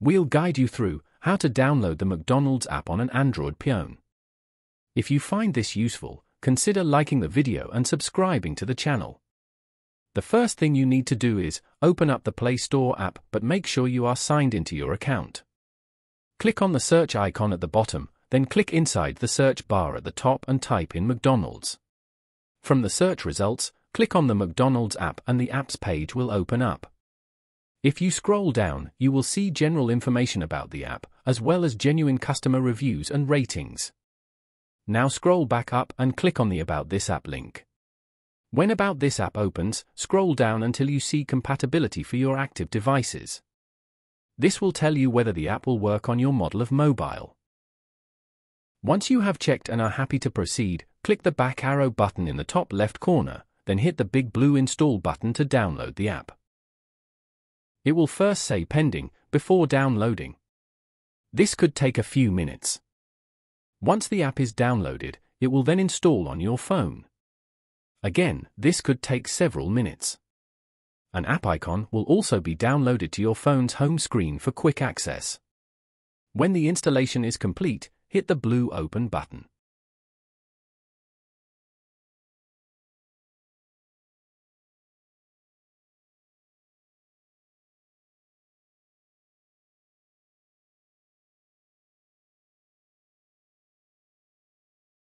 We'll guide you through how to download the McDonald's app on an Android phone. If you find this useful, consider liking the video and subscribing to the channel. The first thing you need to do is open up the Play Store app but make sure you are signed into your account. Click on the search icon at the bottom, then click inside the search bar at the top and type in McDonald's. From the search results, click on the McDonald's app and the apps page will open up. If you scroll down, you will see general information about the app, as well as genuine customer reviews and ratings. Now scroll back up and click on the About This app link. When About This app opens, scroll down until you see compatibility for your active devices. This will tell you whether the app will work on your model of mobile. Once you have checked and are happy to proceed, click the back arrow button in the top left corner, then hit the big blue Install button to download the app. It will first say pending before downloading. This could take a few minutes. Once the app is downloaded, it will then install on your phone. Again, this could take several minutes. An app icon will also be downloaded to your phone's home screen for quick access. When the installation is complete, hit the blue Open button.